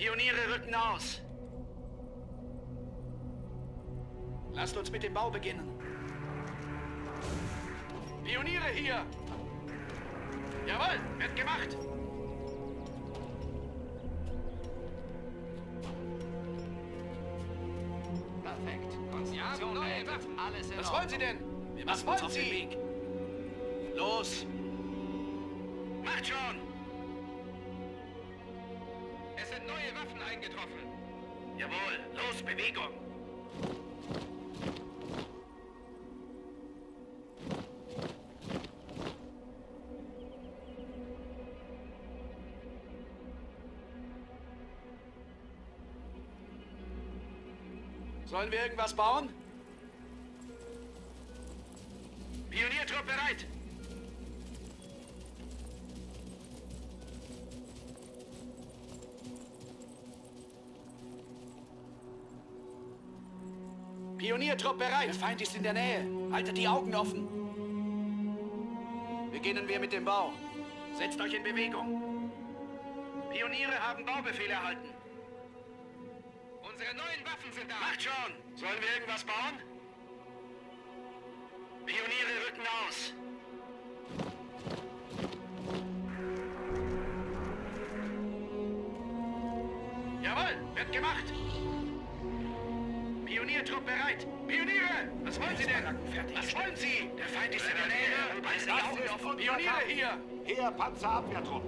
Pioniere rücken aus. Lasst uns mit dem Bau beginnen. Pioniere hier! Jawohl, wird gemacht! Perfekt. Konstruktion beendet. Waffen. Alles in Was wollen Sie denn? Was wollen Sie? Los, Bewegung! Sollen wir irgendwas bauen? Pioniertrupp bereit! Feind ist in der Nähe. Haltet die Augen offen. Beginnen wir mit dem Bau. Setzt euch in Bewegung. Pioniere haben Baubefehl erhalten. Unsere neuen Waffen sind da. Macht schon! Sollen wir irgendwas bauen? Pioniere rücken aus. Jawohl, wird gemacht. Pioniertrupp bereit. Pioniere, was wollen Sie denn? Was wollen Sie? Der Feind ist in der Nähe. Reißen die Augen offen. Pioniere hier. Hier, Panzerabwehrtrupp.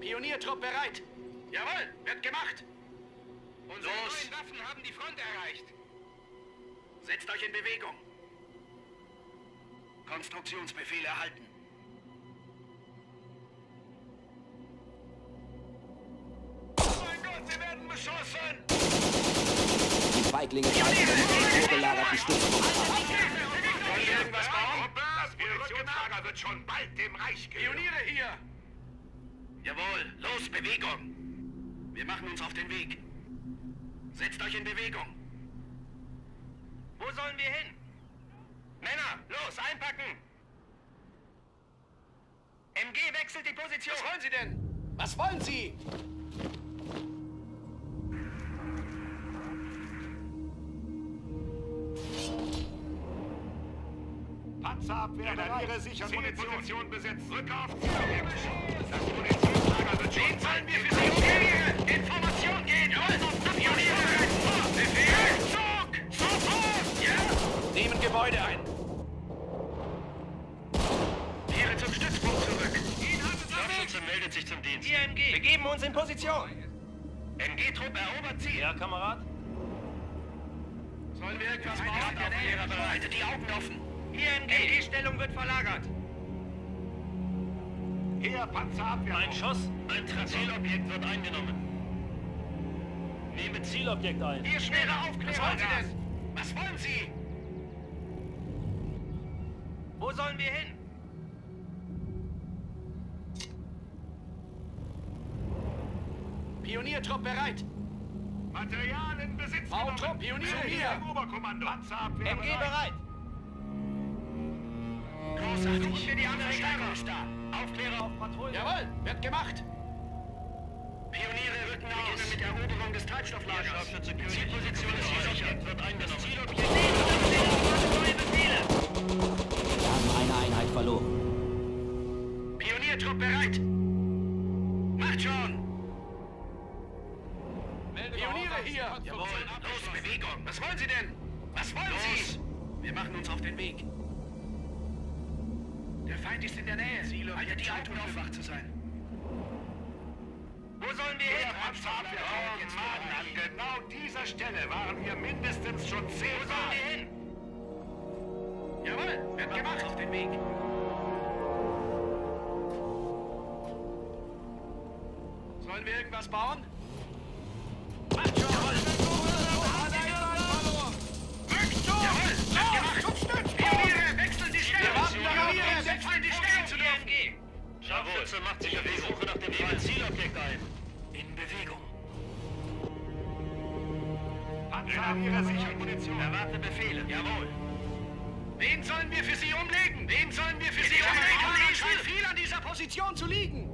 Pioniertrupp bereit. Jawohl, wird gemacht. Unsere Los. neuen Waffen haben die Front erreicht. Setzt euch in Bewegung. Konstruktionsbefehl erhalten. Mein Gott, sie werden beschossen! Feiglinge greifen unsere vorgelagerten Stützpunkte an. Wollen wir irgendwas bauen? Das Munitionslager wird schon bald dem Reich gehören. Pioniere hier! Jawohl, los, Bewegung! Wir machen uns auf den Weg. Setzt euch in Bewegung. Wo sollen wir hin? Männer, los, einpacken! MG wechselt die Position. Was wollen Sie denn? Was wollen Sie? Panzerabwehr Grenadiere sichern Munition. Position besetzt. Rücke auf Ziel. Das Munitionslager wird schon sollen wir für Sie? Information gehen! Jawohl, Pioniere reiten vor! Befehl! Zug! Sofort! Ja? Nehmen Gebäude ein. Kehre zum Stützpunkt zurück. Scharfschütze meldet sich zum Dienst. Hier, MG. Wir geben uns in Position. MG-Trupp erobert Ziel. Ja, Kamerad? Sollen wir? Aufklärer bereit. Haltet die Augen offen. Hier, MG. Die Stellung wird verlagert. Hier, Panzerabwehr. Ein Schuss. Ein Zielobjekt wird eingenommen. Nehme Zielobjekt ein. Hier schwere Aufklärer. Was wollen Sie denn? Was wollen Sie? Wo sollen wir hin? Pioniertrupp bereit. Material in Besitz Bautrupp, genommen. Zu hier. Ihrem Oberkommando. Panzerabwehr MG bereit. Großartig. für die andere ist da. Aufklärer auf Patrouille. Jawohl, wird gemacht. Pioniere rücken aus. Beginnen mit der Eroberung des Treibstofflagers. Zielposition ist gesichert. Wird eingenommen. Zielobjekt. Neue Befehle. Wir haben eine Einheit verloren. Pioniertrupp bereit. Macht schon. Hier. Jawohl, los, Bewegung. Was wollen Sie denn? Was wollen Sie? Wir machen uns auf den Weg. Der Feind ist in der Nähe. Haltet die Augen auf, wach zu sein. Wo sollen wir hin? Panzerabwehr. Oh, Mann, an genau dieser Stelle waren wir mindestens schon Wo sollen wir hin? Jawohl, wird gemacht. auf den Weg. Sollen wir irgendwas bauen? Scharfschütze macht sich auf die Suche nach dem freien Zielobjekt ein. In Bewegung. Panzerabwehr sichern Munition. Erwarte Befehle. Jawohl. Wen sollen wir für Sie umlegen? Wen sollen wir für Sie umlegen? Es scheint viel an dieser Position zu liegen.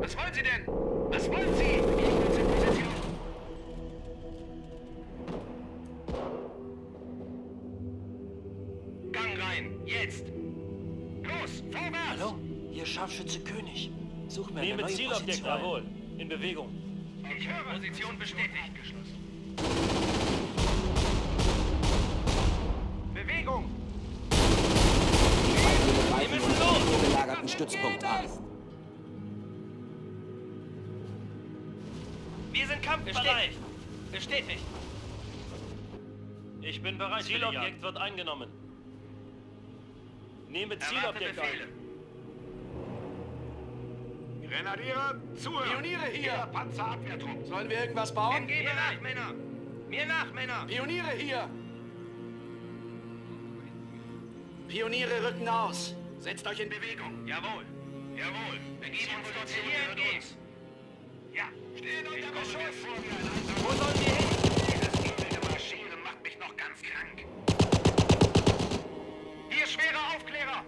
Was wollen Sie denn? Was wollen Sie? Kurz in Position. Gang rein, jetzt! Los, vorwärts! Hallo? Hier Scharfschütze König. Such mir eine Nehme neue Zielobjekt, Position. jawohl. In Bewegung. Ich höre. Position bestätigt. Bewegung! Die Feiglinge greifen unseren vorgelagerten An. Wir sind kampfbereit. Bestätigt. Ich bin bereit. Zielobjekt wird eingenommen. Nehme Zielobjekt ein. Grenadiere, zuhören! Pioniere hier! Jeder Panzerabwehrtrupp! Sollen wir irgendwas bauen? Mir nach, Männer. Mir nach, Männer. Pioniere hier! Pioniere rücken aus. Setzt euch in Bewegung. Jawohl! Jawohl! Begeben uns dorthin, Hier hört entgegen. uns! Ja, stehen unter Beschuss! Wo sollen wir hin? Dieses wilde Marschieren macht mich noch ganz krank. Hier schwere Aufklärer!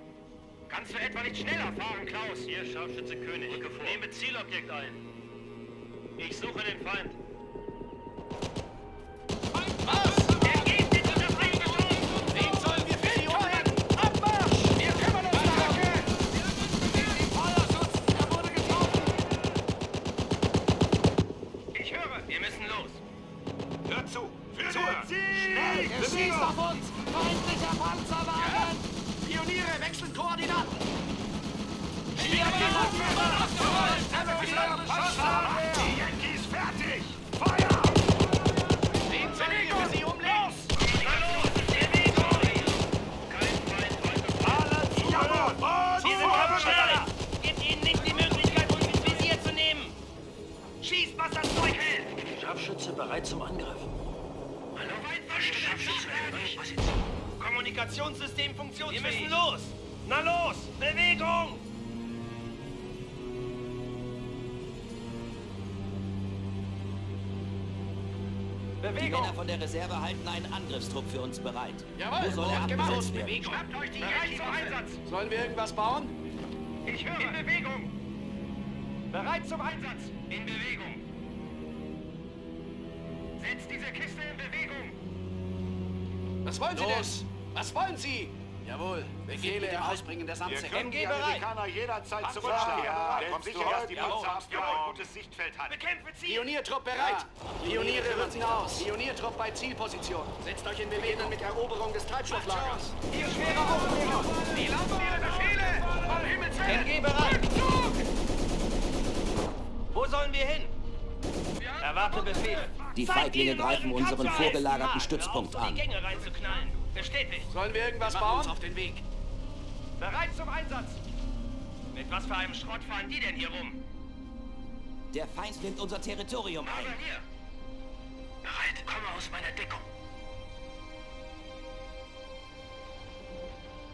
Kannst du etwa nicht schneller fahren, Klaus? Hier Scharfschütze König. Nehme Zielobjekt ein. Ich suche den Feind. Er! Feindlicher Panzerwagen! Pioniere wechseln Koordinaten! Hier Die Angriffstrupp für uns bereit. Jawohl, Wo soll er abgesetzt werden? Schnappt euch die Yankees zum Einsatz! Sollen wir irgendwas bauen? Ich höre! In Bewegung! Bereit zum Einsatz! In Bewegung! Setzt diese Kiste in Bewegung! Was wollen Sie denn? Was wollen Sie? Jawohl, Befehle im Ausbringen der Samtse. MG bereit! jederzeit zurückschlagen. Ja, du sicher, dass die heute- Panzerabwehr ein gutes Sichtfeld hat. Bekämpfe Ziel. Pioniertrupp bereit! Pioniere rücken aus! Pioniertrupp bei Zielposition! Setzt euch in Bewegung mit Eroberung des Treibstofflagers! Hier schwere Aufklärer! Die Lampen ihre Befehle! Um Himmels Willen! MG bereit! Wo sollen wir hin? Erwarte Befehl. Die Feiglinge greifen unseren vorgelagerten Stützpunkt an. die Gänge reinzuknallen. Bestätigt. Sollen wir irgendwas bauen? Uns auf den Weg. Bereit zum Einsatz! Mit was für einem Schrott fahren die denn hier rum? Der Feind nimmt unser Territorium ein. hier. Bereit, komme aus meiner Deckung.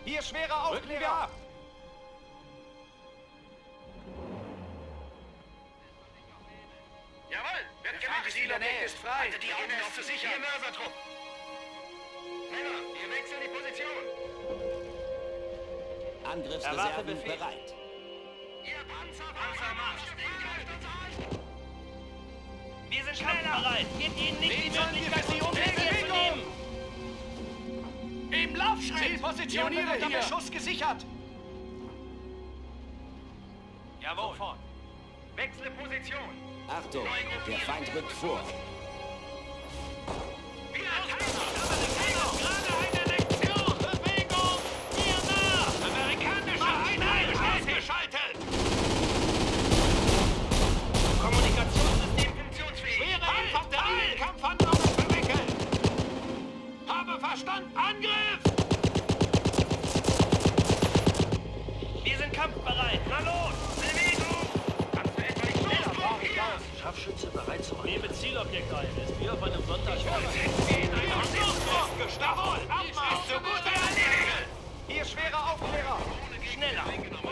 Hier schwere Aufklärer! Jawohl, wird Der Feindzielobjekt ist frei! Haltet die Augen auf zu sichern. Ihr Mörsertrupp. Männer, wir wechseln die Position. Angriffsreserven bereit. Ihr Panzer, Panzermarsch. Wir sind kampfbereit. Gebt ihnen nicht Wen die Möglichkeit, sie? Visier zu nehmen. Im Laufschritt! Zielposition Pioniere unter. Beschuss gesichert! Jawohl. Wechsle Position. Achtung, der Feind rückt vor. Verstanden! Angriff! Wir sind kampfbereit! Na los! Bewegung! Kannst du etwa nicht schneller fahren? Scharfschütze bereit zum Angriff. Nehme Zielobjekt ein. Ist wie auf einem Sonntag. Ich hole den Jawohl! Abmarsch! Ist so gut wie Hier schwerer Aufklärer! Schneller!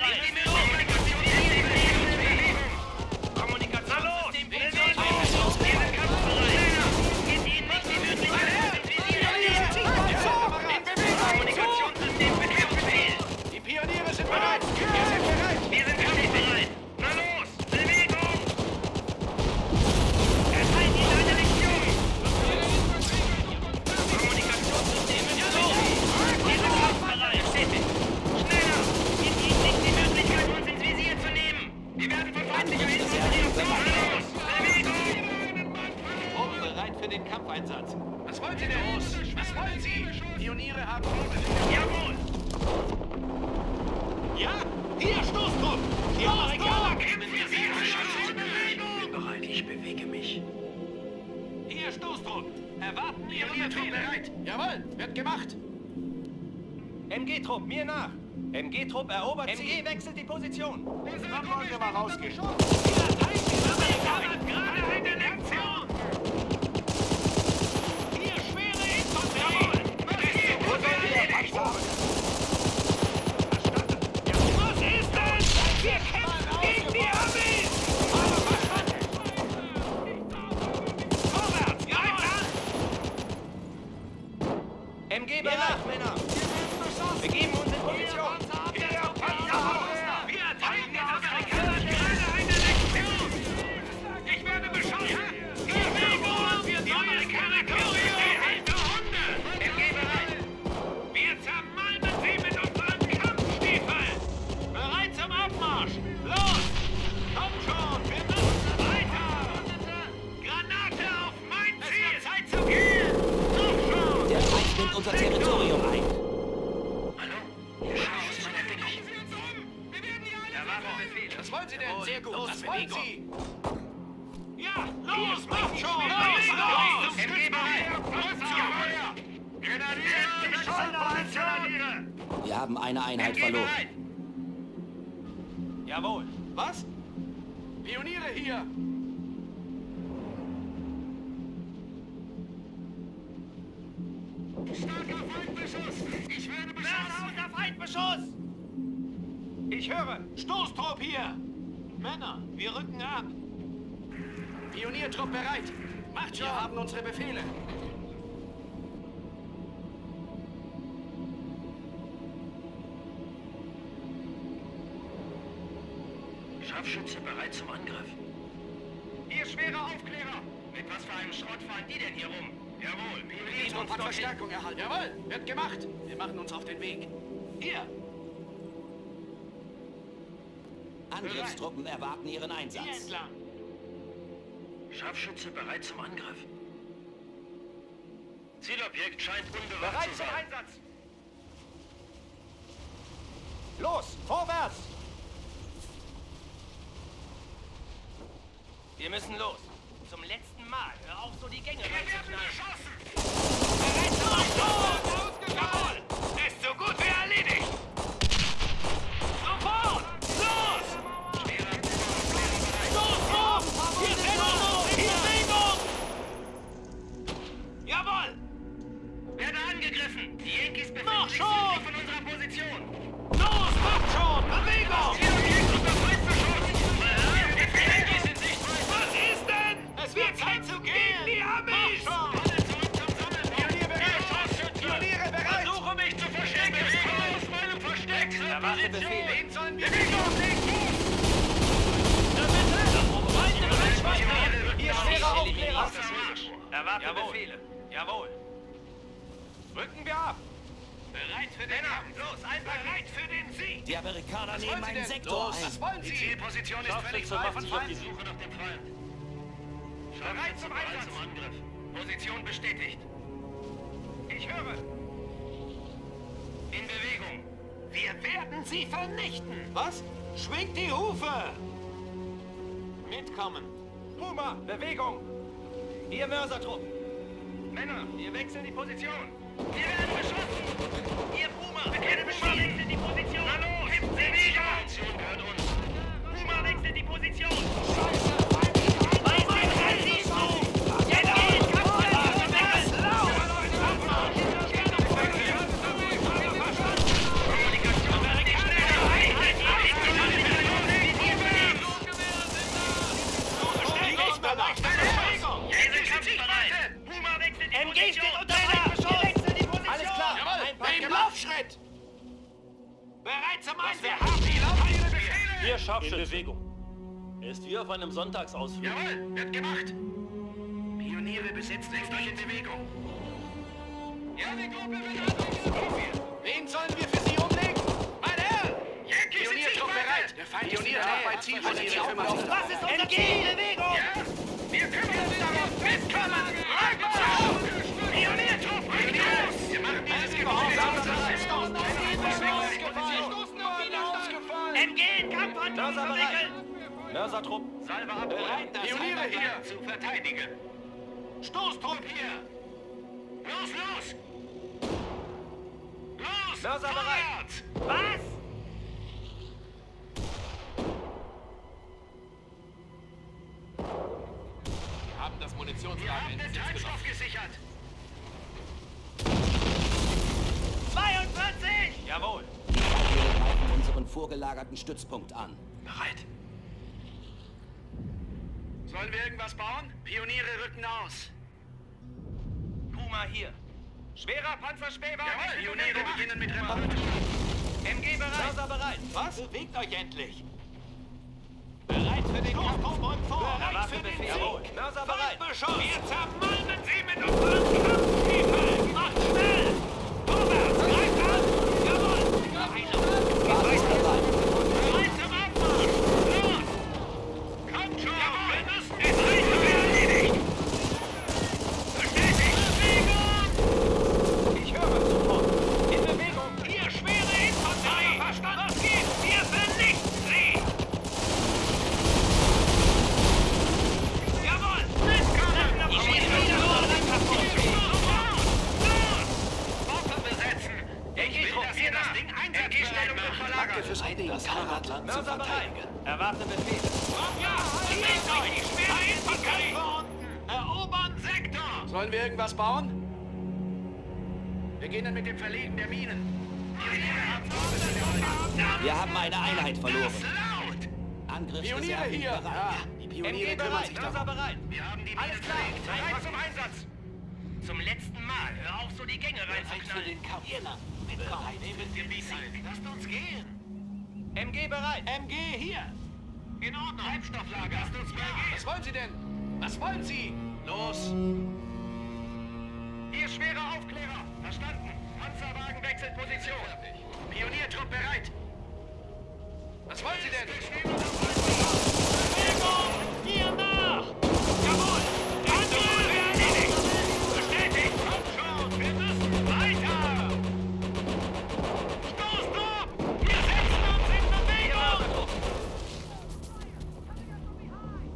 Wir sind Wir haben eine Einheit verloren. Jawohl. Was? Pioniere hier! Starker Feindbeschuss! Ich werde beschossen! unter Feindbeschuss! Ich höre. Stoßtrupp hier! Männer, wir rücken ab. Pioniertrupp bereit. Macht schon. Wir haben unsere Befehle. Scharfschütze bereit zum Angriff. Ihr schwerer Aufklärer! Mit was für einem Schrott fahren die denn hier rum? Jawohl, Pioniertrupp hat Verstärkung erhalten. Jawohl, wird gemacht. Wir machen uns auf den Weg. Hier. Angriffstruppen erwarten ihren Einsatz. entlang! Scharfschütze bereit zum Angriff. Zielobjekt scheint unbewacht Bereit zu zum sein. Einsatz. Los, vorwärts! Wir müssen los. Zum letzten Mal. Hör auf, so die Gänge wir werden beschossen! Einsatz! Jawohl! Ist so gut wie erledigt! Sofort! Los! Los, los! Wir sind los! In Bewegung! Jawohl! Werde angegriffen. Die Yankees befinden sich von unserer Position. Los, macht schon! Bewegung! Erwarte Jawohl. Befehle. Jawohl. Rücken wir ab! Bereit für den Kampf. Los, ein Bereit für den Sieg. Die Amerikaner Was nehmen wollen Sie einen denn? Sektor Los, ein. was wollen Die Sie? Zielposition ist völlig frei von sich auf die Feind. Suche nach dem Feind. Bereit zum Bereit Einsatz. zum Angriff. Position bestätigt. Ich höre. In Bewegung. Wir werden sie vernichten. Was? Schwingt die Hufe! Mitkommen! Puma, Bewegung! Ihr Mörsertrupp! Männer, wir wechseln die Position. Wir werden beschossen. Ihr Puma, beginne Befehl. wechselt die Position. Na los, Bewegung. Position gehört uns. Puma wechselt die Position. Zum Einsatz! Wir haben die Lauflinie Befehle. Hier Scharfschütze. In Bewegung. Er ist wie auf einem Sonntagsausflug. Jawohl, wird gemacht. Pioniere besetzt, setzt euch in Bewegung. Ja, die Gruppe wird angegriffen. Wen sollen wir für Sie umlegen? Mein Herr! In Pioniertrupp Sichtweite. bereit! Der Feind ist Pionier bei bei Zielposition. Zielposition. Was ist unser Ziel? Bewegung! Ja, wir kümmern uns darum. Mitkommen! Rückzug! Pioniertrupp, MG in Kampfhandlungen verwickelt! Mörsertrupp. Salve abholen. Pioniere hier zu verteidigen. Stoßtrupp hier. Los, los! Los! Mörser bereit. Was? Wir haben das Wir Munitionslager haben in den. Treibstoff gesichert. 42! Jawohl. Wir greifen unseren vorgelagerten Stützpunkt an. Bereit. Sollen wir irgendwas bauen? Pioniere rücken aus. Puma hier. Schwerer Panzerspähwagen. Jawohl, Pioniere beginnen mit Remonte. MG bereit. Mörser bereit. Was? Bewegt euch endlich! Bereit für den Kampf und vor! Bereit für den. Sieg! Jawohl. Mörser bereit. Wir zermalmen sie mit unseren Kampfstiefeln. Macht schnell. Vorwärts. Greift an. Jawohl. Basis bereit. Bereit zum Abmarsch. Los. Kommt schon. Jawohl. Wir müssen die Seite erledigt. Bestätigt. Bewegung. Ich höre sofort! In Bewegung! Hier schwere Infanterie! Verstanden? Los geht's! Wir vernichten sie! Jawohl! Mitkommen! Ich schieße wieder Gruppen besetzen! Ich will, dass ihr das Ding einsatzbereit macht. Danke fürs Anliegen, das Heimatland zu Mörser bereit. verteidigen. Erwarte Befehle. Ja, bewegt euch! Schwere Infanterie! Erobern Sektor! Irgendwas bauen? Beginnen mit dem Verlegen der Minen. Wir haben eine Einheit verloren. Laut! Pioniere hier! bereit. Ja, die Pioniere kümmern sich darum. bereit. Wir haben die Minen Alles klar. Bereit zum Einsatz. Zum letzten Mal. Hör auf, so die Gänge reinzuknallen. Kampf. Mitkommen. Nehmen wir die Sieg. Lasst uns gehen. MG bereit. MG hier! In Ordnung. Treibstofflager. Lasst uns mal gehen. Was wollen Sie denn? Was wollen Sie? Los! Hier schwere Aufklärer. Verstanden. Panzerwagen wechselt Position. Pioniertrupp bereit. Was wollen Sie denn? Bewegung! Hier nach! Jawohl! Angriff erledigt! Bestätigt! Kommt schon! Wir müssen weiter! Stoßtrupp! Wir setzen uns in Bewegung!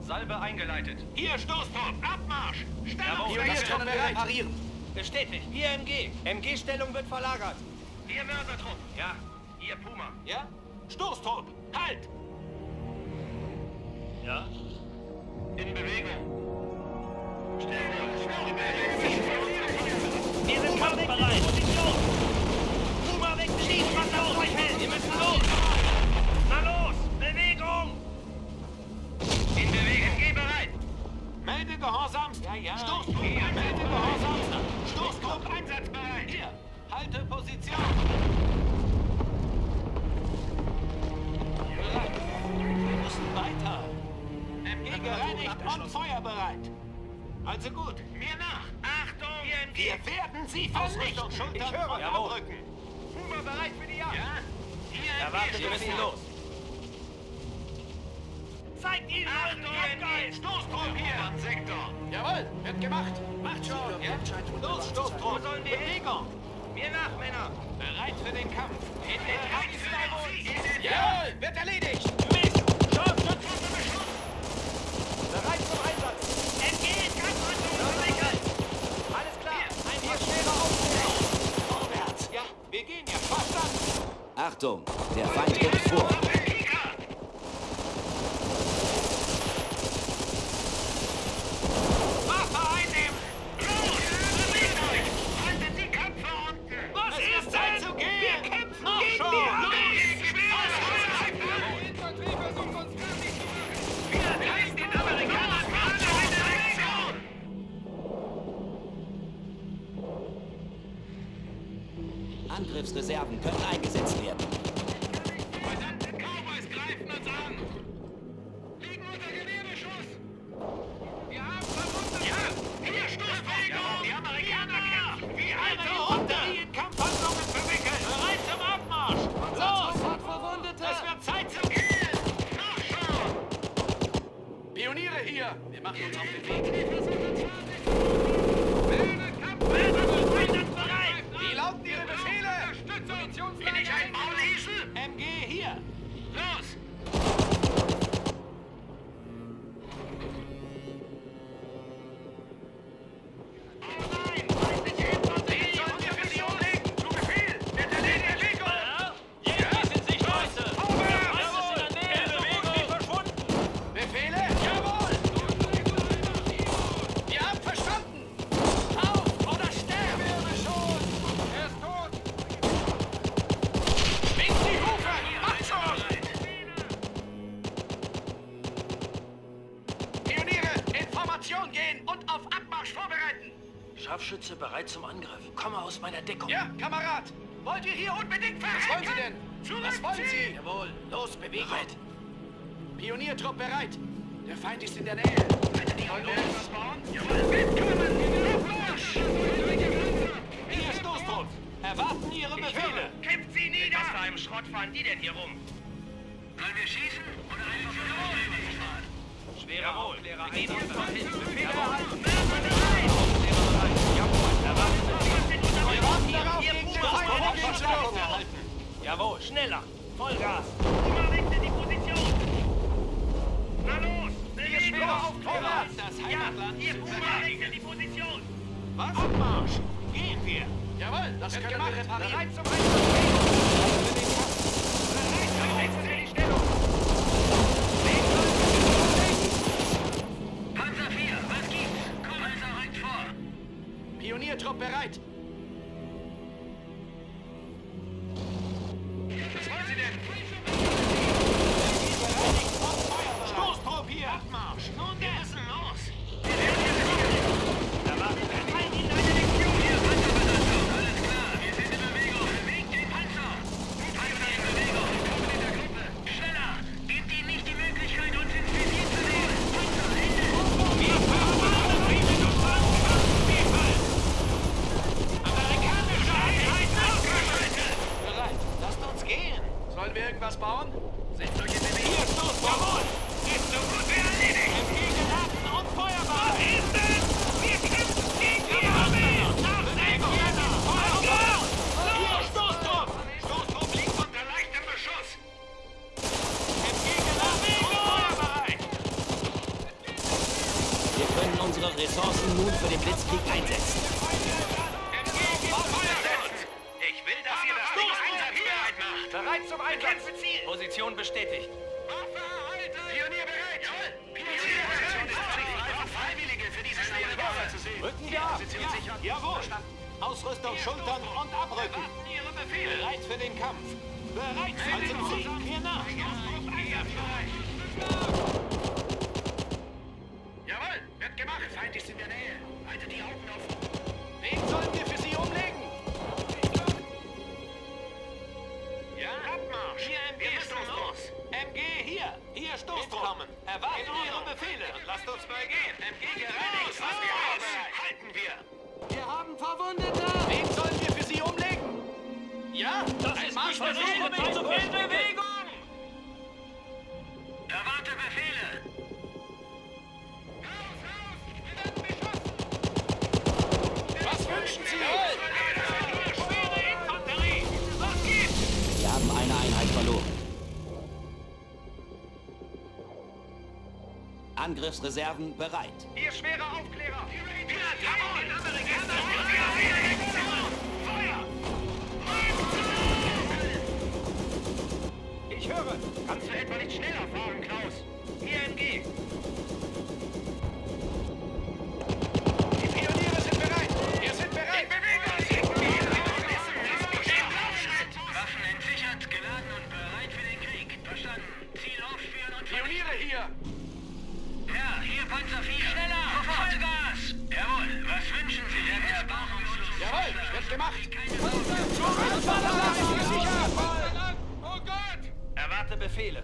Salve eingeleitet. Hier Stoßtrupp! Abmarsch! Stellungswechsel! können wir reparieren. Bestätigt. Hier MG. MG-Stellung wird verlagert. Hier Mörsertrupp! Ja. Hier Puma. Ja? Stoßtrupp! Halt! Ja. In Bewegung. Wir sind kampfbereit! bereit. Position. Puma weg, schießt, was auf euch hält. Wir müssen los. Na los, Bewegung. In Bewegung. Geh bereit. Melde Gehorsam. Ja, ja. Stoßtrupp. Melde Gehorsam. Stoßtrupp. Einsatzbereit. Hier. Halte Position. Bereit. Wir müssen weiter. MG gereinigt und feuerbereit. Also gut. Mir nach. Achtung. Hier Wir werden sie vernichten. Schultern und Jawohl. Rücken. Puma bereit für die Jagd. Ja. Hier Erwartet, wir müssen los. Zeigt ihnen euren Achtung, Kampfgeist. Stoßtrupp hier. Sektor. Jawohl, wird gemacht. Macht schon. Ja? Los, Stoßtrupp. Wo sollen wir hin? Bewegung. Mir nach, Männer. Bereit für den Kampf. In den Kampf. In den Jawohl, wird erledigt. Bereit zum Einsatz. Entgeht, Kampfhandlung gesichert. Alles klar. Ein hier schwerer Auftrag. Vorwärts. Ja, wir gehen ja. Verstanden. Achtung, der Feind rückt vor. Angriffsreserven können eingesetzt werden. Verdammte Cowboys greifen uns an. Liegen unter Gewehrbeschuss. Hier. Wir machen uns auf bereit zum Angriff. Komme aus meiner Deckung. Ja, Kamerad. Wollt ihr hier unbedingt verrecken? Was wollen Sie denn? Was wollen Sie? Jawohl. Los, Bewegung. Bereit. Pioniertrupp bereit. Der Feind ist in der Nähe. Wir etwas bauen? Jawohl! Mitkommen! Hier Stoßtrupp. Erwarten Ihre Befehle. Kämpft sie nieder! Was für einem Schrott fahren die denn hier rum? Sollen wir schießen oder einfach fahren? Schwerer Aufklärer. Wir gehen uns dorthin. Befehle Jawohl. erhalten. Jawohl. Schneller. Vollgas. Puma wechselt die Position. Na los, Hier schwerer Bewegung. Aufklärer. Das Ja, Heimatland hier, zu Puma wechselt die Position. Was? Abmarsch. Gehen wir. Jawohl, das wird gemacht. Bereit zum Einsatz. Den Kampf. Wechselt die Stellung. Panzer 4, was gibt's? Kaiser rückt vor. Pioniertrupp bereit. Stoßtrupp hier. Abmarsch. Nun, wir haben eine Einheit verloren. Angriffsreserven bereit. Ihr schwere Aufklärer! Ich höre! Kannst du etwa nicht schneller fahren, Klaus? Wird gemacht! Oh Gott! Erwarte Befehle.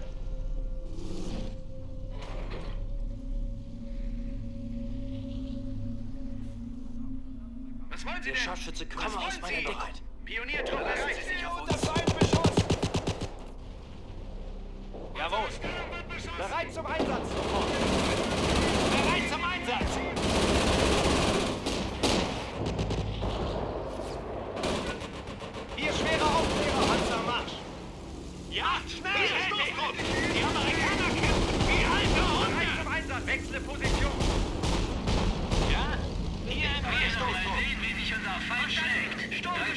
Was wollen Sie denn? Der Scharfschütze kümmert aus meiner Bereit. Pioniertruppe bereit.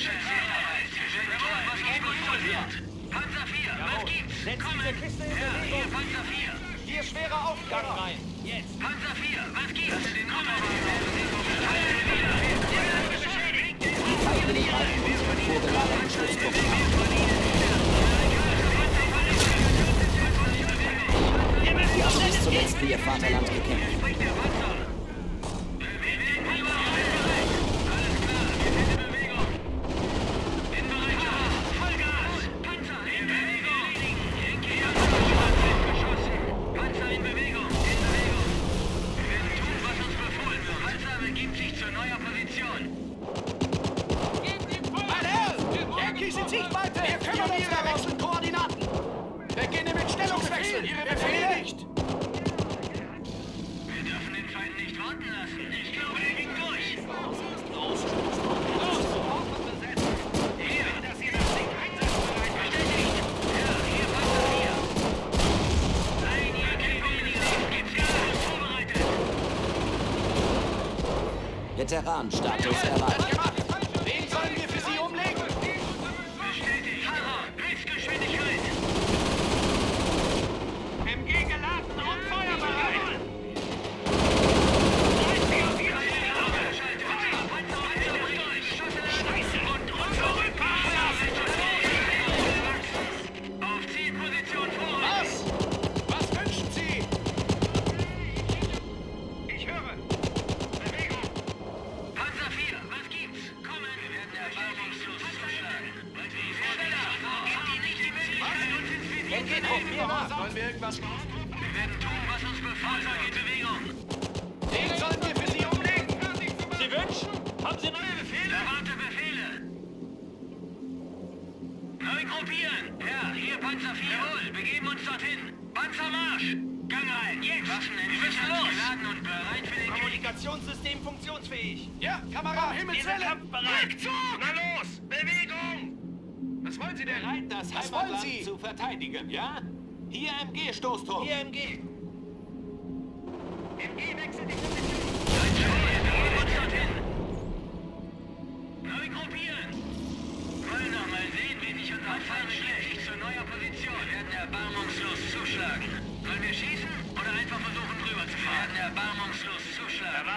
Panzer 4, was gibt's? Komm her, hier Panzer 4. Hier schwerer Aufgang rein. Jetzt. Panzer 4, was gibt's? Komm her, Teile wieder. Ihr seid Wir haben bis gekämpft. Veteranenstatus erlangt.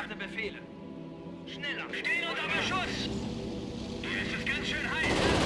Beobachte Befehle. Schneller! Stehen unter Beschuss! Hier ist ganz schön heiß!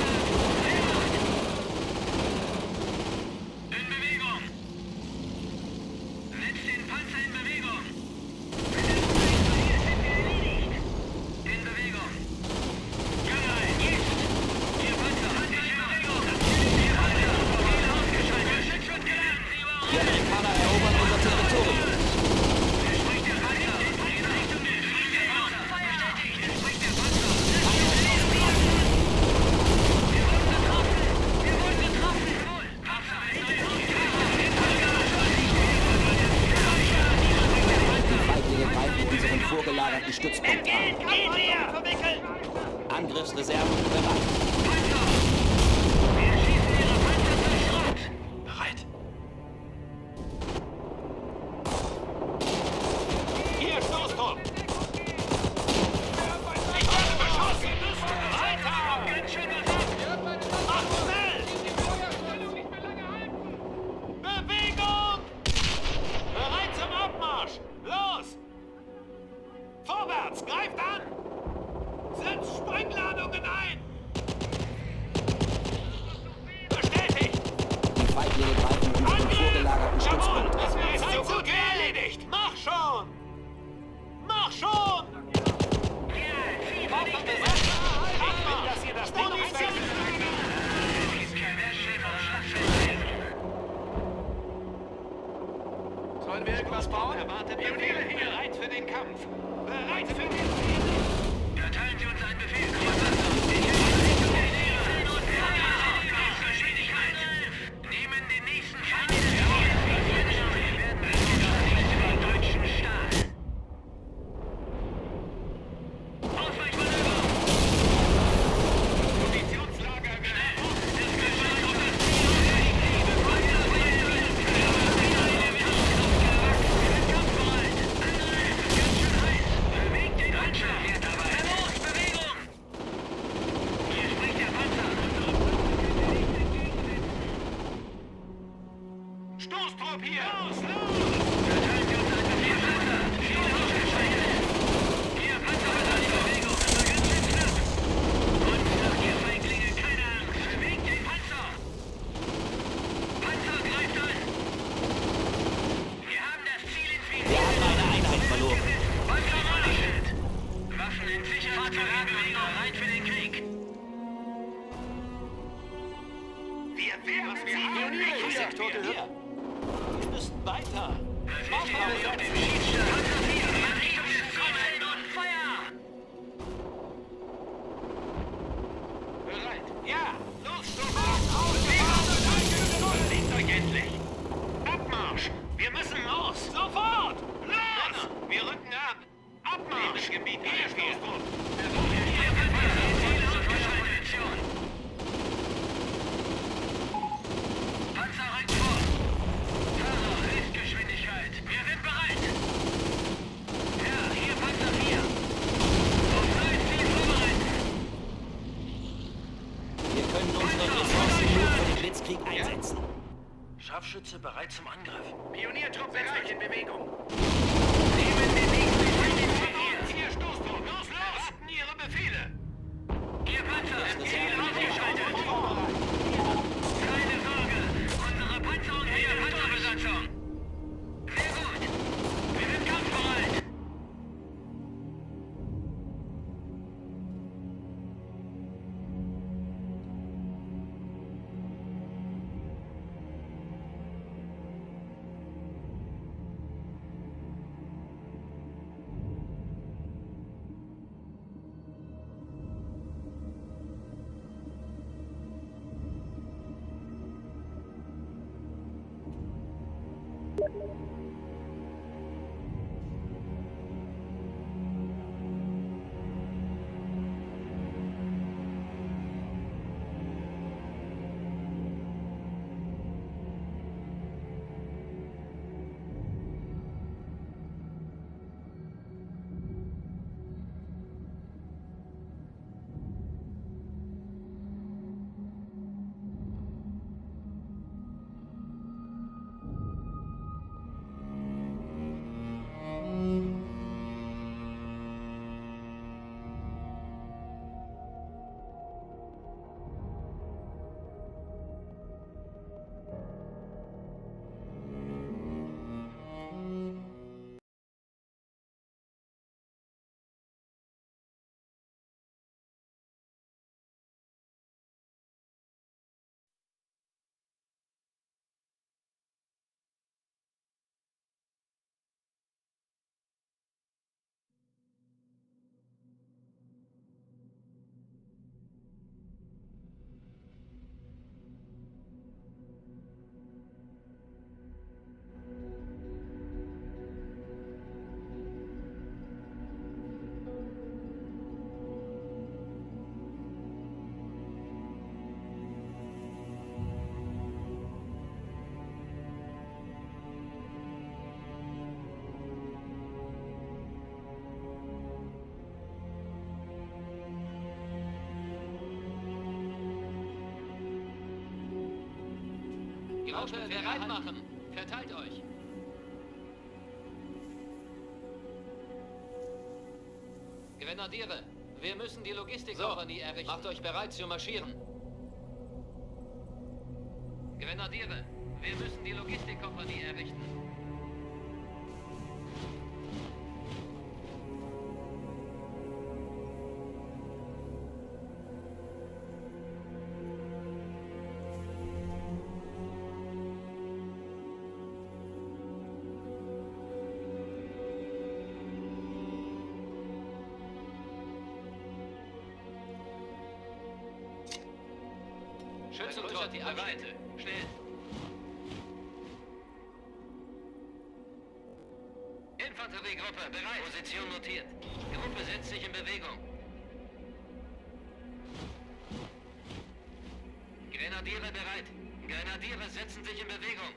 Gruppe bereit machen. Verteilt euch. Grenadiere, wir müssen die Logistikkompanie errichten. Macht euch bereit zu marschieren. Grenadiere, wir müssen die Logistikkompanie errichten. Setzen sich in Bewegung.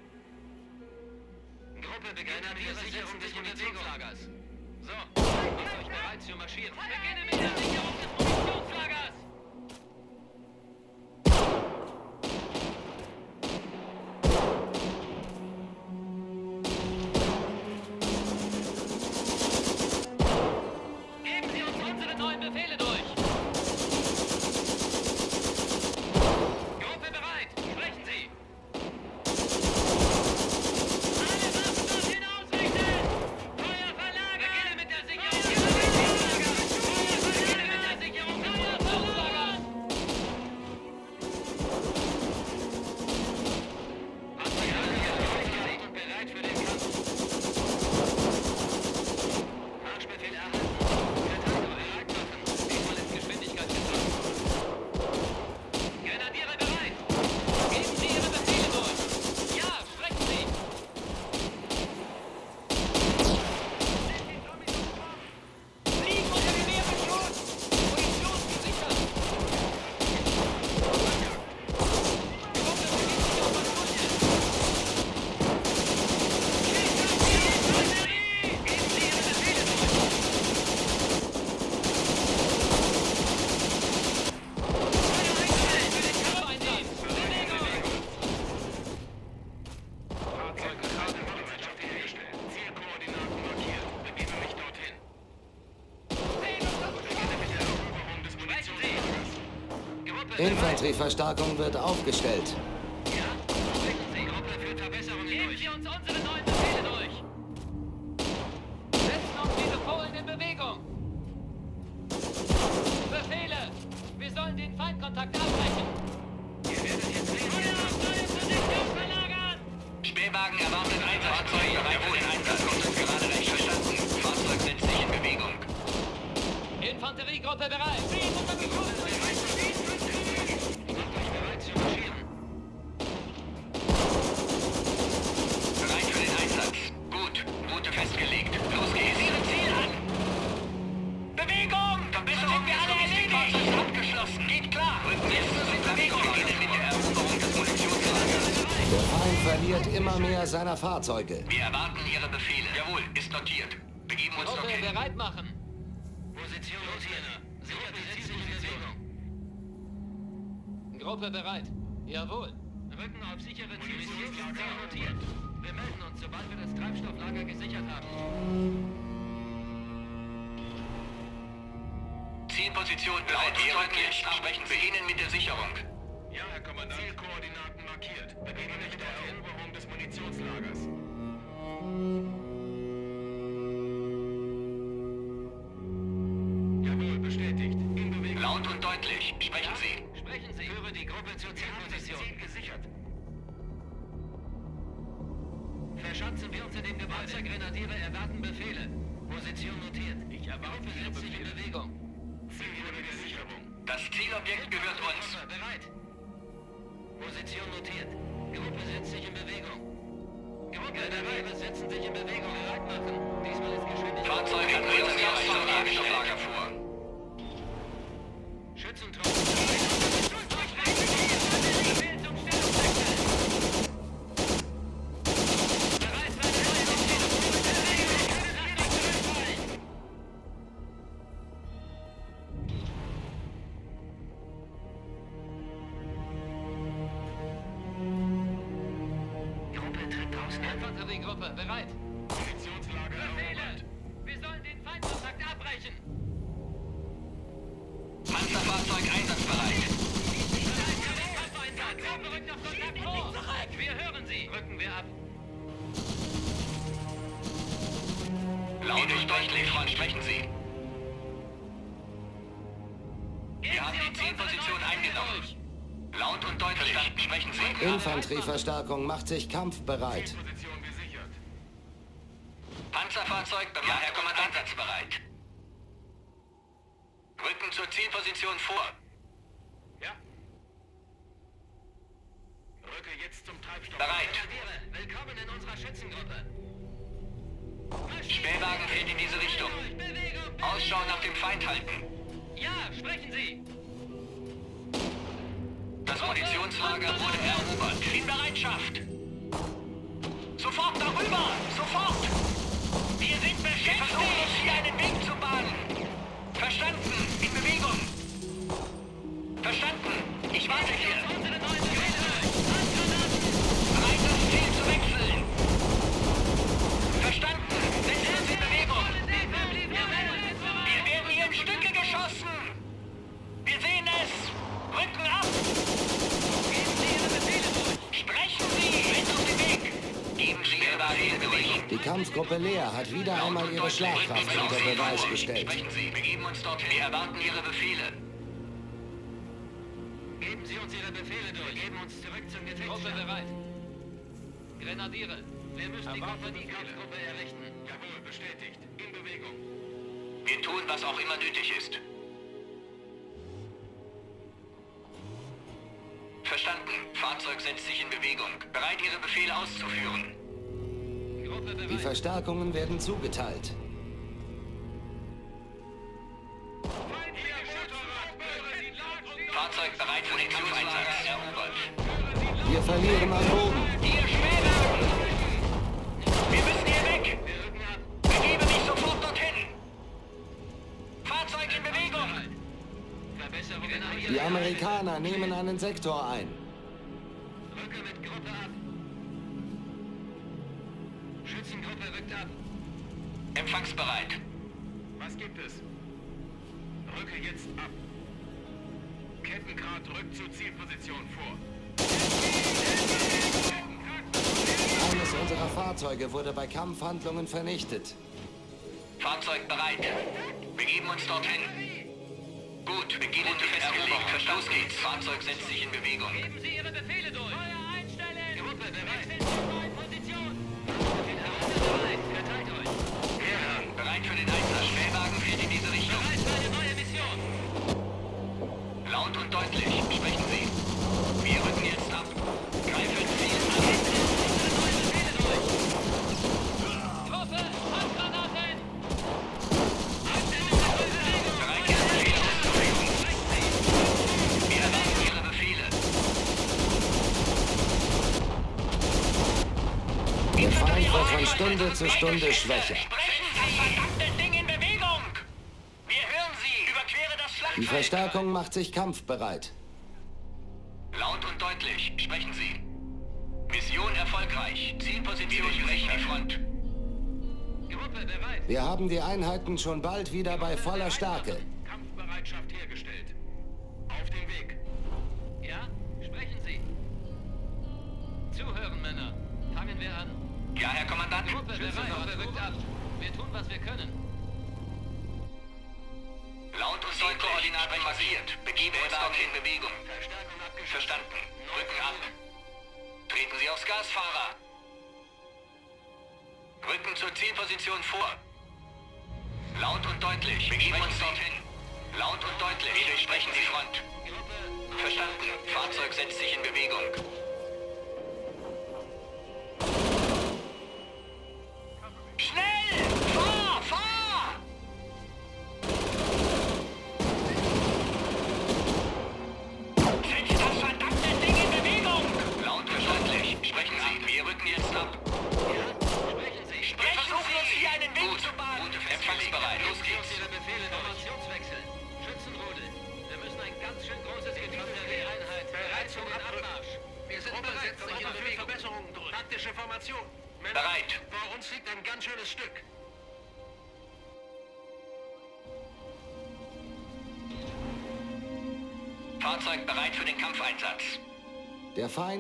Gruppe beginnt Grenadiere setzen sich in Bewegung. So, macht euch bereit zu marschieren. Beginne Infanterieverstärkung wird aufgestellt. Fahrzeuge. Wir erwarten Ihre Befehle. Jawohl, ist notiert. Begeben uns Gruppe dorthin. bereit machen. Position notiert. Sicher in Bewegung. Gruppe bereit. Jawohl. Rücken auf sichere Zielposition notiert. Wir melden uns, sobald wir das Treibstofflager gesichert haben. Zielposition bereit. Ehrenlich. Sprechen wir Ihnen mit der Sicherung. Ja, Herr Kommandant. Zielkoordinaten markiert. Begebe mich der Eroberung des Munitionslagers. Jawohl, bestätigt. In Bewegung. Laut und deutlich. Sprechen Sie. Sprechen Sie. Führe die Gruppe zur Zielposition. Ziel gesichert. Verschanzen wir uns in dem Gebäude. Grenadiere erwarten Befehle. Position notiert. Ich erwarte Ihre sich in Befehle. Bewegung. Ziel wurde der Sicherung. Das Zielobjekt gehört uns. Bereit. Position notiert. Gruppe setzt sich in Bewegung. Gruppe Grenadiere setzen sich in Bewegung. Bereit machen. Diesmal ist Geschwindigkeit. Fahrzeug hat Treibstofflager vor. Verstärkung macht sich kampfbereit. Angriffsgruppe Lea hat wieder einmal ihre Schlagkraft unter Beweis gestellt. Sie, begeben uns dorthin. Wir erwarten Ihre Befehle. Geben Sie uns Ihre Befehle durch. Wir geben uns zurück zum Gefechtsstand. Gruppe bereit. Grenadiere, wir müssen Erwarten die Kompaniekampfgruppe errichten. Jawohl, bestätigt. In Bewegung. Wir tun, was auch immer nötig ist. Verstanden. Fahrzeug setzt sich in Bewegung. Bereit, Ihre Befehle auszuführen. Die Verstärkungen werden zugeteilt. Fahrzeug bereit für den Kampfeinsatz. Wir verlieren am Boden. Ihr Schwäne! Wir müssen hier weg! Begebe mich sofort dorthin! Fahrzeug in Bewegung! Die Amerikaner nehmen einen Sektor ein. Rücke mit Gruppe ab. Schützengruppe rückt ab. Empfangsbereit. Was gibt es? Rücke jetzt ab. Kettengrad rückt zur Zielposition vor. Eines unserer Fahrzeuge wurde bei Kampfhandlungen vernichtet. Fahrzeug bereit. Wir geben uns dorthin. Gut, wir gehen in die Festgelegt. Los geht's. Fahrzeug setzt sich in Bewegung. Geben Sie Ihre Befehle. Stunde zu Stunde schwächer. Die Verstärkung macht sich kampfbereit. Laut und deutlich sprechen Sie. Mission erfolgreich. Zielposition gesichert. Front. Wir haben die Einheiten schon bald wieder bei voller Stärke.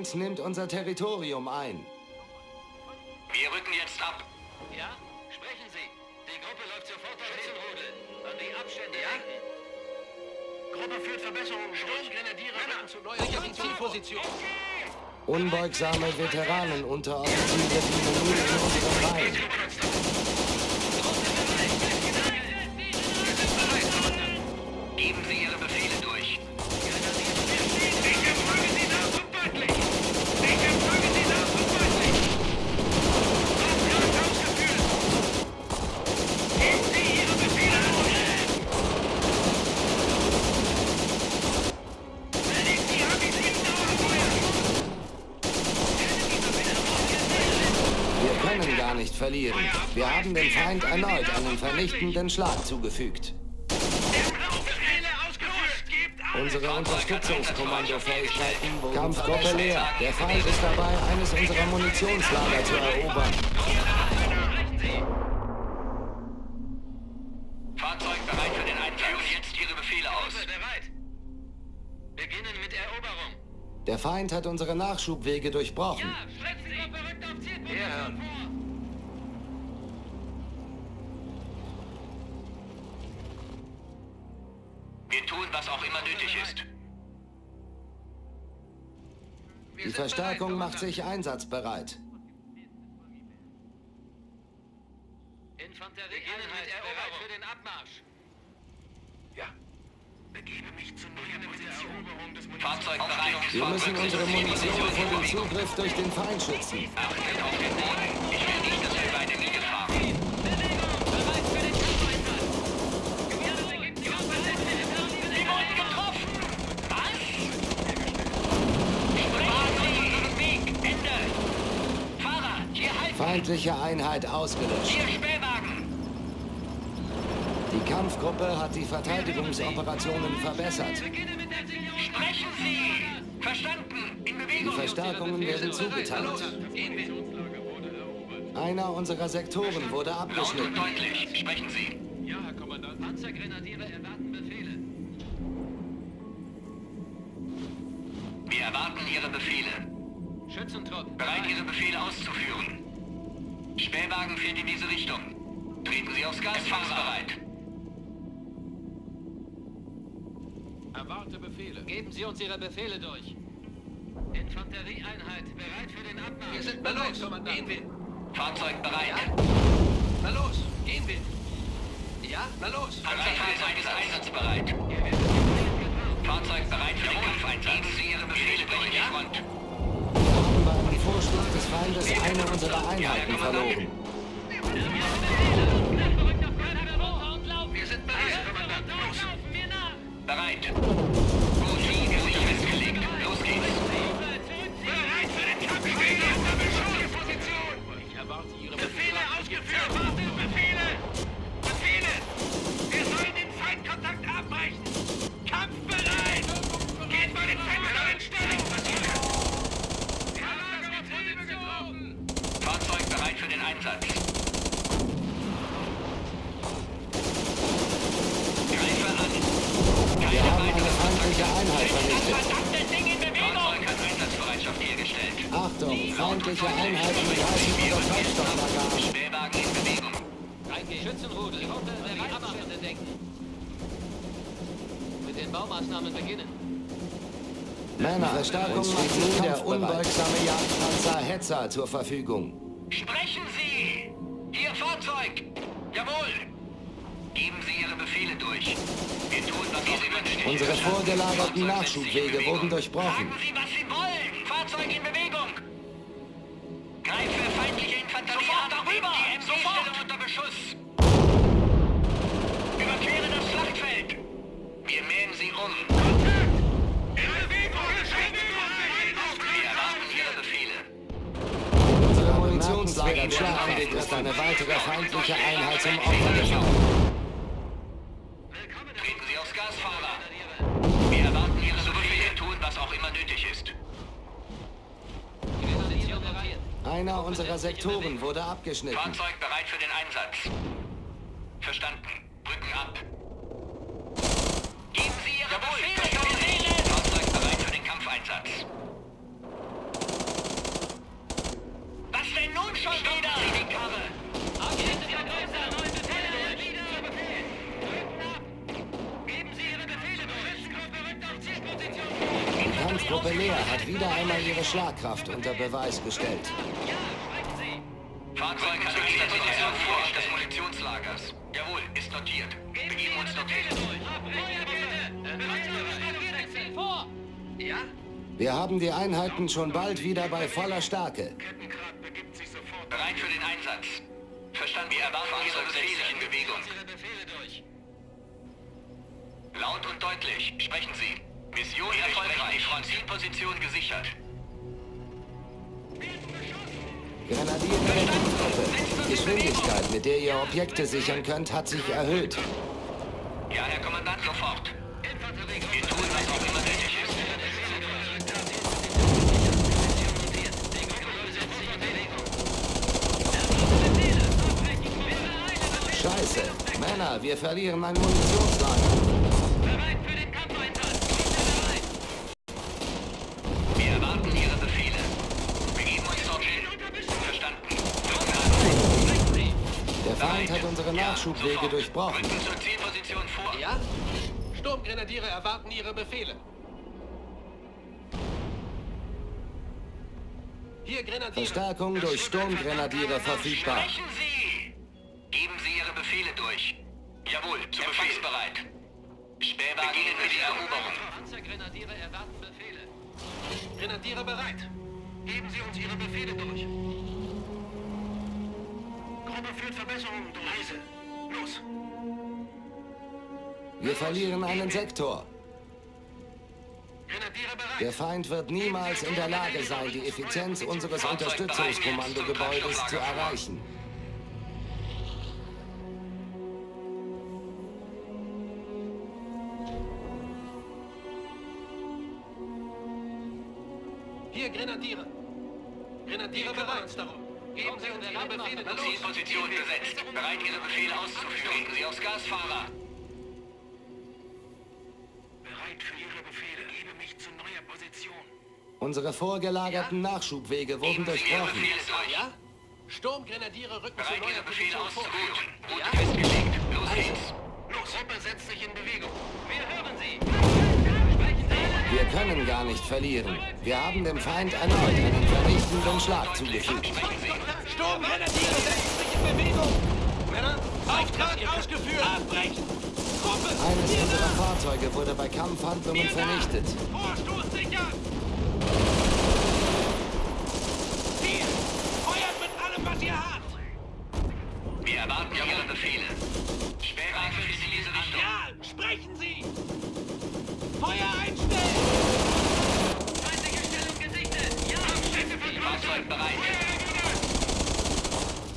Feind nimmt unser Territorium ein. Wir rücken jetzt ab. Ja? Sprechen Sie. Die Gruppe läuft sofort auf Schützenrudel. An die Abstände ja? Gruppe führt Verbesserungen. Sturmgrenadiere rücken zu neuer Zielposition. Unbeugsame Veteranen Unteroffiziere dienen nun in unserem Reihen. Vernichtenden Schlag zugefügt. Unsere Unterstützungskommandofähigkeiten wurden Kampfgruppe leer. Der Feind ist dabei, eines unserer Munitionslager zu erobern. Fahrzeug bereit für den Einsatz. Führen jetzt Ihre Befehle aus. Bereit. Beginnen mit Eroberung. Der Feind hat unsere Nachschubwege durchbrochen. Schletzgruppe Verstärkung macht sich einsatzbereit. Infanterieeinheit bereit für den Abmarsch. Ja. Begebe mich zu neuer Position. des Fahrzeug bereit. Wir müssen unsere Munition vor dem Zugriff durch den Feind schützen. Achtet auf den Boden. Ich will nicht, Feindliche Einheit ausgelöscht. Hier Spähwagen. Die Kampfgruppe hat die Verteidigungsoperationen verbessert. Sprechen Sie. Verstanden. In Die Bewegung. Verstärkungen werden zugeteilt. Einer unserer Sektoren wurde Laut und abgeschnitten. deutlich. Sprechen Sie. Panzergrenadiere erwarten Befehle. Wir erwarten Ihre Befehle. Schützentrupp. Bereit, Ihre Befehle auszuführen. Spähwagen fährt in diese Richtung. Treten Sie aufs Gas. Empfangsbereit. Erwarte Befehle. Geben Sie uns Ihre Befehle durch. Infanterieeinheit bereit für den Abmarsch. Wir sind na los, Gehen wir. Fahrzeug bereit. Na los, gehen wir. Ja, na los. Panzerfahrzeug ist einsatzbereit. Fahrzeug bereit für den Kampfeinsatz. Geben Sie Ihre Befehle durch die Front. Haben beim Vorstoß des Feindes eine unserer Einheiten verloren. Wir sind bereit, Kommandant. Los! Bereit. Einsatz. Greife an. Wir haben eine feindliche Einheit vernichtet. Verdammte Ding in Bewegung! Fahrzeug hat Einsatzbereitschaft hergestellt. Achtung, feindliche Einheiten greifen unser Treibstofflager an. Spähwagen in Bewegung. Schützenrudel. An die Abstände denken. Mit den Baumaßnahmen beginnen. Männer, Verstärkung macht nun der unbeugsame Jagdpanzer Hetzer zur Verfügung. Sprechen Sie! Ihr Fahrzeug! Jawohl! Geben Sie Ihre Befehle durch. Wir tun, was Sie wünschen. Unsere vorgelagerten Nachschubwege wurden durchbrochen. Sagen Sie, was Sie wollen! Fahrzeug in Bewegung! Ist eine weitere feindliche Einheit zum Opfer gefallen. Treten Sie aufs Gas, Fahrer! Wir erwarten Ihre Befehle. Tun, was auch immer nötig ist. Eine Einer unserer Sektoren wurde abgeschnitten. Fahrzeug bereit für den Einsatz. Verstanden. Rücken ab. Geben Sie Ihre Befehle, Befehle! Fahrzeug bereit für den Kampfeinsatz. Was denn nun schon wieder? Sie die Karre. Agenten wieder größer! Neue Befehle durch! Wieder Befehl! Rücken ab! Geben Sie Ihre Befehle durch! Schützengruppe rückt auf Zielposition vor! Die Kampfgruppe Leer hat wieder einmal ihre Schlagkraft unter Beweis gestellt. Fahrzeug hat Position vor des Munitionslagers. Jawohl, ist notiert. Begeben uns! Ja? Wir haben die Einheiten schon bald wieder bei voller Stärke. Bereit für den Einsatz. Verstanden. Wir erwarten Ihre Befehle in Bewegung. Ihre Befehle durch! Laut und deutlich. Sprechen Sie. Mission erfolgreich. Zielposition gesichert. Die Geschwindigkeit, mit der ihr Objekte sichern könnt, hat sich erhöht. Ja, Herr Kommandant, sofort. Wir tun, was auch immer nötig ist. Scheiße. Männer, wir verlieren ein Munitionslager. Bereit für den Kampfeinsatz! Bereit! Wir erwarten Ihre Befehle. Begeben uns dorthin. Verstanden. Rücken an. Der Feind hat unsere Ja, Nachschubwege sofort. durchbrochen. Rücken zur Zielposition vor. Ja? Sturmgrenadiere erwarten Ihre Befehle. Hier Grenadiere. Verstärkung durch Sturmgrenadiere verfügbar. Geben Sie Ihre Befehle durch. Jawohl, zu Befehl bereit. Spähwagen beginnen mit der Eroberung. Panzergrenadiere erwarten Befehle. Grenadiere bereit. Geben Sie uns Ihre Befehle durch. Gruppe führt Verbesserungen durch. Leise. Los. Wir verlieren einen Sektor. Grenadiere bereit. Der Feind wird niemals in der Lage sein, die Effizienz unseres Unterstützungskommandogebäudes zu erreichen. Hier Grenadiere. Grenadiere bereit. Uns darum. Geben Sie uns Ihre Befehle. Na los. Zielposition besetzt. Bereit, Ihre Befehle auszuführen. Treten Sie aufs Gasfahrer. Bereit für Ihre Befehle. Gebe mich zu neuer Position. Unsere vorgelagerten Nachschubwege wurden Geben Sie Ihre durchbrochen. Befehle durch. Ja? Sturmgrenadiere rücken zu Bereit, neuer Ihre Befehle Position vor. Route Ja? festgelegt. Los geht's. Los. Gruppe setzt sich in Bewegung. Wir hören Sie! Wir können gar nicht verlieren. Wir haben dem Feind erneut einen vernichtenden Schlag zugefügt. Sturmgrenadiere setzen sich in Bewegung. Männer, Auftrag ausgeführt. Abbrechen. Gruppe. Eines unserer Fahrzeuge wurde bei Kampfhandlungen vernichtet. Vorstoß sichern! Ziel. Feuert mit allem, was ihr habt. Wir erwarten Ihre Befehle. Spähwagen in diese Richtung. Ja, sprechen Sie. Feuer einstellen. Feindliche Stellung gesichtet! Ja! Abschnitte von bereit.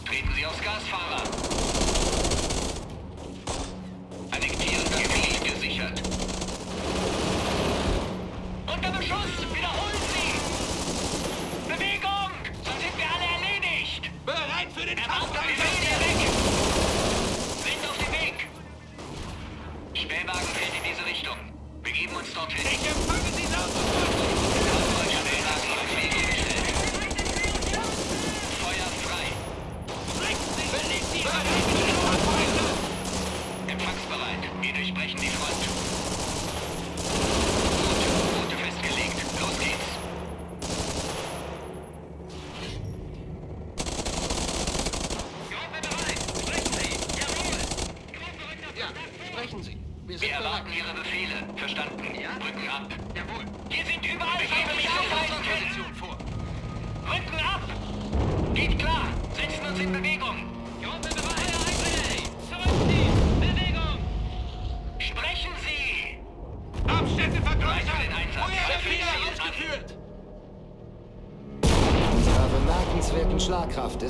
Treten Sie aufs. Annektieren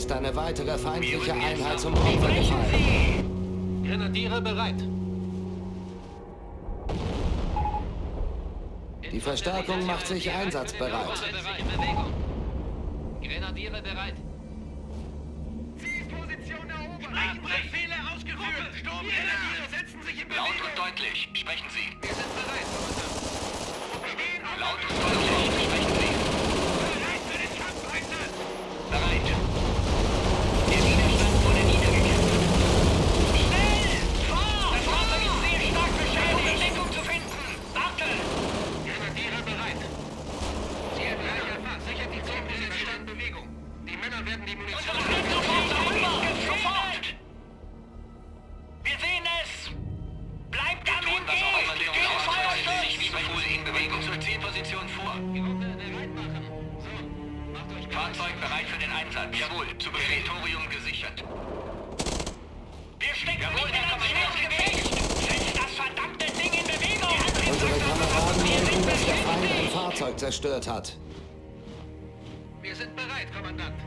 ist eine weitere feindliche Einheit zum Opfer gefallen. Grenadiere bereit. Die Verstärkung macht sich einsatzbereit. Zur Zielposition vor. So. Fahrzeug bereit für den Einsatz. Jawohl, zu Territorium gesichert. Wir stecken Jawohl, nicht in ein schweres Gefecht! Setzt das verdammte Ding in Bewegung! Unsere Kameraden melden, dass der Feind ein Fahrzeug zerstört hat. Wir sind bereit, Kommandant.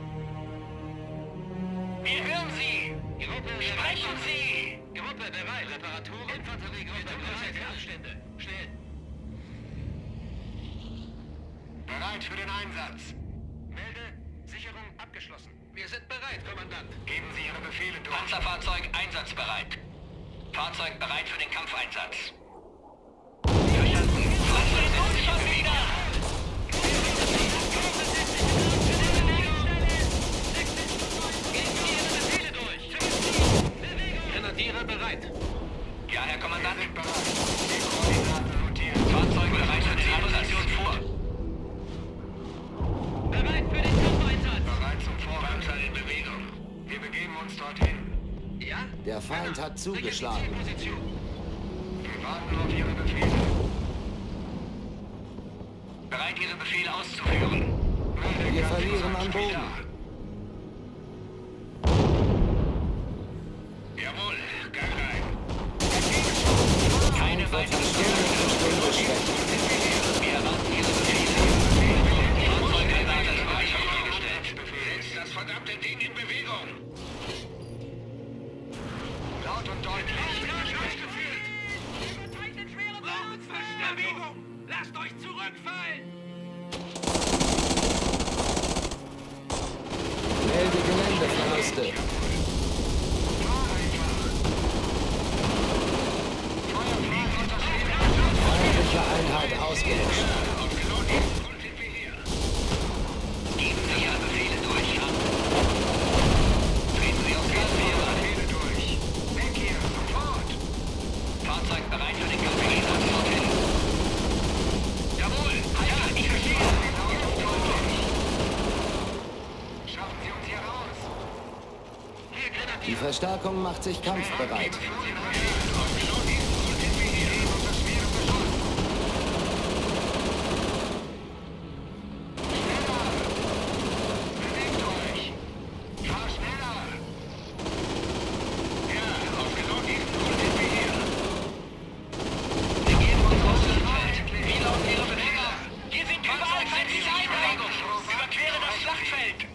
Wir hören Sie! Sprechen Sie! Gruppe bereit. Reparaturen. Infanteriegruppe bereit für Abstände. Schnell. Bereit für den Einsatz. Melde. Sicherung abgeschlossen. Wir sind bereit, Kommandant. Geben Sie Ihre Befehle durch. Panzerfahrzeug einsatzbereit. Fahrzeug bereit für den Kampfeinsatz. Bereit. Ja, Herr Kommandant. bereit. Die Koordinaten notiert. Fahrzeug bereit für die Position vor. Bereit für den Kampfeinsatz! Bereit zum Vorwärts. Panzer in Bewegung. Wir begeben uns dorthin. Ja? Der Feind hat Sichert die zugeschlagen. Wir warten auf Ihre Befehle. Bereit, Ihre Befehle auszuführen. Wir verlieren an Boden. Jawohl, Gang rein. Feind wird von Laut und deutlich. Bewegung! Lasst euch zurückfallen! Melde Geländeverluste. Feindliche Einheit ausgelöscht. Geben Sie Ihre Befehle durch. Treten Sie auf Gasfehler. Befehle durch. Weg hier, sofort. Fahrzeug bereit für den Kampfeinsatz dorthin. Jawohl. Ja, ich verstehe. Schaffen Sie uns hier raus. Hier, Grenadiere. Die Verstärkung macht sich kampfbereit. Überquere das Schlachtfeld!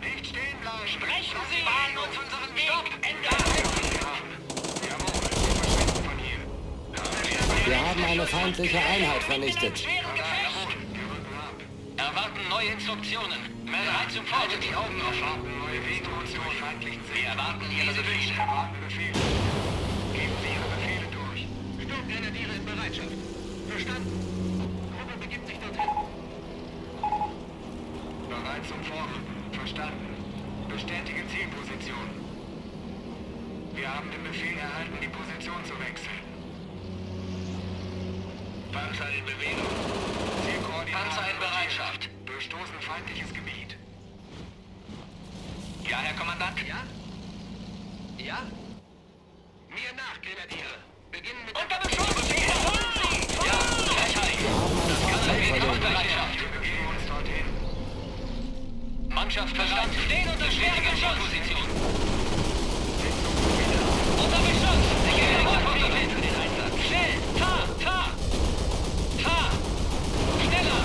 Nicht stehen bleiben! Sprechen Sie! Bahnen uns unseren Weg! Ende! Jawohl, wir verschwinden von hier. Wir haben eine feindliche Einheit vernichtet. Erwarten neue Instruktionen. Bereit zum Haltet die Augen offen. neue Instruktionen. Wir erwarten Ihre Befehle. Erwarten Befehle. Geben Sie Ihre Befehle durch. Sturmgrenadiere in Bereitschaft. Verstanden. Gruppe begibt sich dorthin. Bereit zum Vorrücken. Verstanden. Bestätige Zielposition. Wir haben den Befehl erhalten, die Position zu wechseln. Panzer in Bewegung. Zielkoordinaten Panzer in Bereitschaft. Bestoßen feindliches Gebiet. Ja, Herr Kommandant? Ja? Ja? Mir nach, Grenadiere. Beginnen mit Unter Beschuss! Wiederholen Sie! Ja, Gleichheit. Wir haben ein Fahrzeug verloren. Bereitschaft. Wir begeben uns dorthin. Mannschaft verstanden. Stehen unter schwieriger Position. Unter Beschuss! Sicher Befehl für den Einsatz. Schnell! Fahr! Fahr! Fahr! Schneller!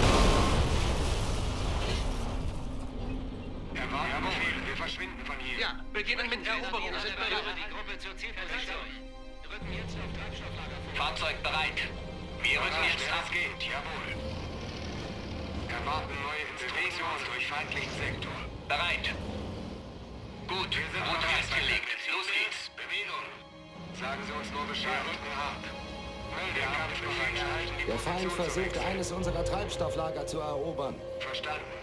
Erwarten Befehl. Wir verschwinden von hier. Ja, Eroberung. Sind bereit. die Gruppe zur Zielposition. Rücken jetzt auf Treibstofflager vor. Fahrzeug bereit. Wir rücken jetzt ab. geht, jawohl. Erwarten neue Instruktionen durch feindlichen Sektor. Bereit. Gut, wir sind Route festgelegt. Los Sagen Sie uns nur Bescheid. Rücken ab. Der Feind versucht, eines unserer Treibstofflager zu erobern. Verstanden.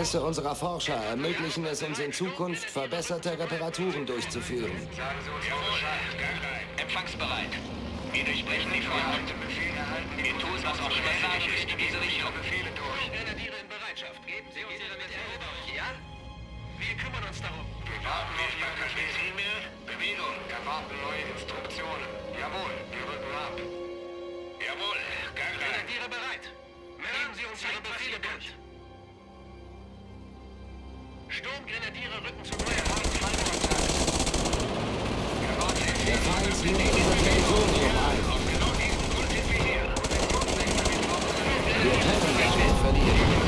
Erkenntnisse unserer Forscher ermöglichen es uns in Zukunft, verbesserte Reparaturen durchzuführen. Sagen Sie uns nur Bescheid. Empfangsbereit. Wir durchbrechen die die Wir tun, was auch immer nötig ist in diese Richtung. Befehle durch. Grenadiere in Bereitschaft. Geben Sie uns Ihre Eroberung. Ja? Wir kümmern uns darum. Wir warten auf. Sie mehr? Bewegung. Erwarten neue Instruktionen. Jawohl, wir rücken ab. Jawohl, Gang rein. Grenadiere bereit. Geben Sie uns Ihre Befehle durch. Sturmgrenadiere rücken zu neuer Hauptfallmauer. Der Feind nimmt unser Territorium ein. Wir können gar nicht verlieren.